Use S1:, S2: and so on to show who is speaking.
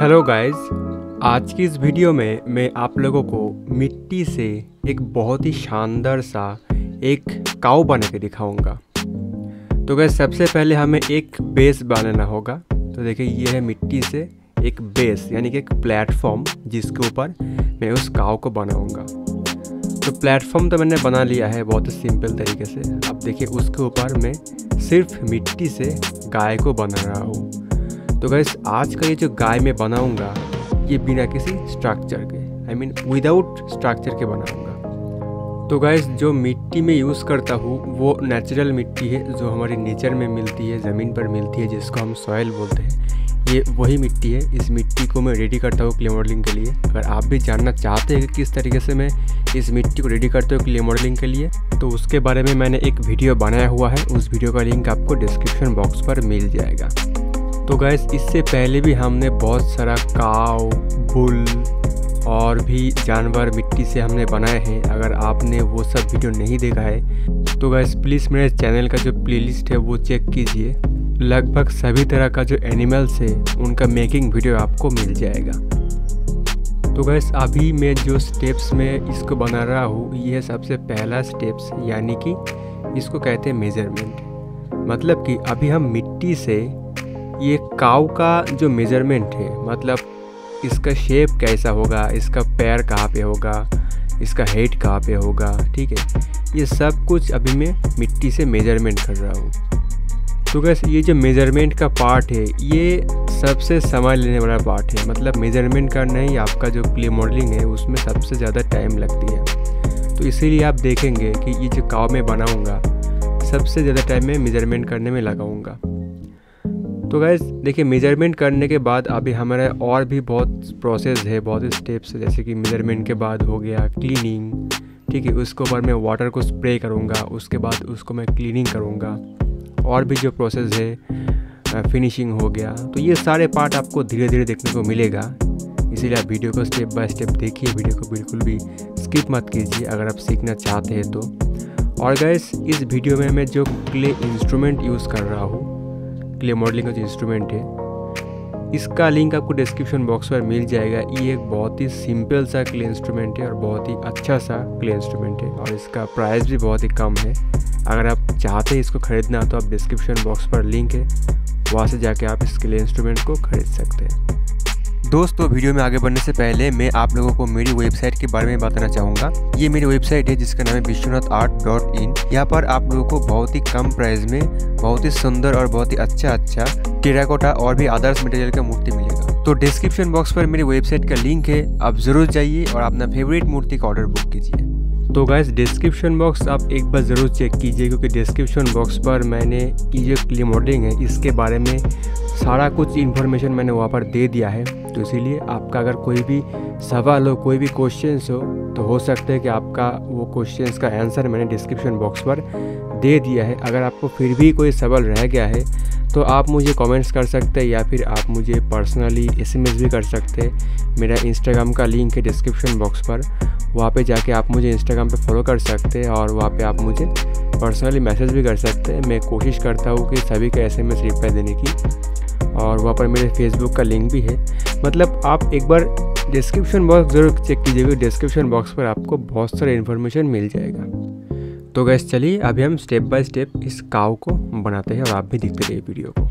S1: Hello guys आज की इस वीडियो में मैं आप लोगों को मिट्टी से एक बहुत ही शानदार सा एक काउ बना के दिखाऊँगा। तो गैस सबसे पहले हमें एक बेस बनाना होगा। तो देखिए, ये है मिट्टी से एक बेस यानी कि एक प्लेटफॉर्म जिसके ऊपर मैं उस काउ को बनाऊँगा। तो प्लेटफॉर्म तो मैंने बना लिया है बहुत ही सिंपल तरीके से। अब देखिए, उसके ऊपर मैं सिर्फ़ मिट्टी से गाय को बना रहा हूँ। तो गैस आज का ये जो गाय मैं बनाऊँगा, ये बिना किसी स्ट्रक्चर के आई मीन विदाउट स्ट्रक्चर के बनाऊँगा। तो गैस जो मिट्टी में यूज़ करता हूँ, वो नेचुरल मिट्टी है, जो हमारी नेचर में मिलती है, ज़मीन पर मिलती है, जिसको हम सॉयल बोलते हैं, ये वही मिट्टी है। इस मिट्टी को मैं रेडी करता हूँ क्ले मॉडलिंग के लिए। अगर आप भी जानना चाहते हैं कि किस तरीके से मैं इस मिट्टी को रेडी करता हूँ क्ले मॉडलिंग के लिए तो उसके बारे में मैंने एक वीडियो बनाया हुआ है। उस वीडियो का लिंक आपको डिस्क्रिप्शन बॉक्स पर मिल जाएगा। तो गैस इससे पहले भी हमने बहुत सारा काव, बुल और भी जानवर मिट्टी से हमने बनाए हैं। अगर आपने वो सब वीडियो नहीं देखा है तो गैस प्लीज़ मेरे चैनल का जो प्लेलिस्ट है, वो चेक कीजिए। लगभग सभी तरह का जो एनिमल्स है, उनका मेकिंग वीडियो आपको मिल जाएगा। तो गैस अभी मैं जो स्टेप्स में इसको बना रहा हूँ ये सबसे पहला स्टेप्स यानी कि इसको कहते हैं मेज़रमेंट मतलब कि अभी हम मिट्टी से ये काव का जो मेज़रमेंट है मतलब इसका शेप कैसा होगा, इसका पैर कहाँ पे होगा, इसका हेड कहाँ पे होगा, ठीक है? ये सब कुछ अभी मैं मिट्टी से मेज़रमेंट कर रहा हूँ। तो गैस ये जो मेज़रमेंट का पार्ट है, ये सबसे समय लेने वाला पार्ट है। मतलब मेज़रमेंट करना ही आपका जो क्ले मॉडलिंग है, उसमें सबसे ज़्यादा टाइम लगती है। तो इसीलिए आप देखेंगे कि ये जो काव मैं बनाऊँगा, सबसे ज़्यादा टाइम मैं मेज़रमेंट करने में लगाऊँगा। तो गैस देखिए मेज़रमेंट करने के बाद अभी हमारा और भी बहुत प्रोसेस है, बहुत स्टेप्स जैसे कि मेज़रमेंट के बाद हो गया क्लीनिंग ठीक है, उसके ऊपर मैं वाटर को स्प्रे करूँगा, उसके बाद उसको मैं क्लीनिंग करूँगा, और भी जो प्रोसेस है फिनिशिंग हो गया तो ये सारे पार्ट आपको धीरे धीरे देखने को मिलेगा, इसीलिए आप वीडियो को स्टेप बाय स्टेप देखिए वीडियो को बिल्कुल भी स्किप मत कीजिए, अगर आप सीखना चाहते हैं तो। और गैस इस वीडियो में मैं जो क्ले इंस्ट्रूमेंट यूज़ कर रहा हूँ क्ले मॉडलिंग का जो इंस्ट्रूमेंट है, इसका लिंक आपको डिस्क्रिप्शन बॉक्स पर मिल जाएगा। ये एक बहुत ही सिंपल सा क्ले इंस्ट्रूमेंट है और बहुत ही अच्छा सा क्ले इंस्ट्रूमेंट है और इसका प्राइस भी बहुत ही कम है। अगर आप चाहते हैं इसको ख़रीदना तो आप डिस्क्रिप्शन बॉक्स पर लिंक है। वहाँ से जाके आप इस क्ले इंस्ट्रूमेंट को ख़रीद सकते हैं। दोस्तों, वीडियो में आगे बढ़ने से पहले मैं आप लोगों को मेरी वेबसाइट के बारे में बताना चाहूँगा। ये मेरी वेबसाइट है, जिसका नाम है विश्वनाथ आर्ट डॉट इन। यहाँ पर आप लोगों को बहुत ही कम प्राइस में, बहुत ही सुंदर और बहुत ही अच्छा अच्छा टेराकोटा और भी आदर्श मटेरियल का मूर्ति मिलेगा। तो डिस्क्रिप्शन बॉक्स पर मेरी वेबसाइट का लिंक है, आप ज़रूर जाइए और अपना फेवरेट मूर्ति का ऑर्डर बुक कीजिए। तो गाइस डिस्क्रिप्शन बॉक्स आप एक बार ज़रूर चेक कीजिए, क्योंकि डिस्क्रिप्शन बॉक्स पर मैंने की जो मॉडलिंग है। इसके बारे में सारा कुछ इन्फॉर्मेशन मैंने वहाँ पर दे दिया है। तो इसीलिए आपका अगर कोई भी सवाल हो, कोई भी क्वेश्चंस हो तो हो सकता है कि आपका वो क्वेश्चंस का आंसर मैंने डिस्क्रिप्शन बॉक्स पर दे दिया है। अगर आपको फिर भी कोई सवाल रह गया है तो आप मुझे कमेंट्स कर सकते हैं या फिर आप मुझे पर्सनली एसएमएस भी कर सकते हैं। मेरा इंस्टाग्राम का लिंक है डिस्क्रिप्शन बॉक्स पर। वहाँ पे जाके आप मुझे इंस्टाग्राम पे फॉलो कर सकते हैं और वहाँ पे आप मुझे पर्सनली मैसेज भी कर सकते हैं। मैं कोशिश करता हूँ कि सभी का एस रिप्लाई देने की। और वहाँ पर मेरे फेसबुक का लिंक भी है। मतलब आप एक बार डिस्क्रिप्शन बॉक्स ज़रूर चेक कीजिएगा। डिस्क्रिप्शन बॉक्स पर आपको बहुत सारे इन्फॉर्मेशन मिल जाएगा। तो गैस चलिए अभी हम स्टेप बाय स्टेप इस काव को बनाते हैं और आप भी देखते रहिए वीडियो को।